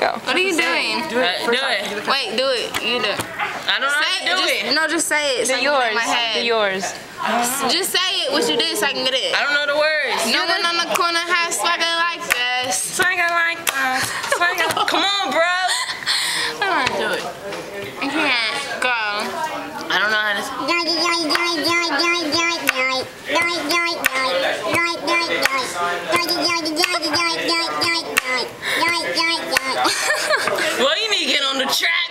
Go. What are you doing? Do it. Uh, do it. Wait, do it. You do it. I don't know how to do just, it. No, just say it. So Do can yours. in my head. Do yours. Just say it. What you did so I can get it. I don't know the words. No one on the corner has swagger like this. Swagger like that. Swagger. Come on, bro. I don't want to do it. I can't. Go. I don't know how to. Well, you need to get on the track.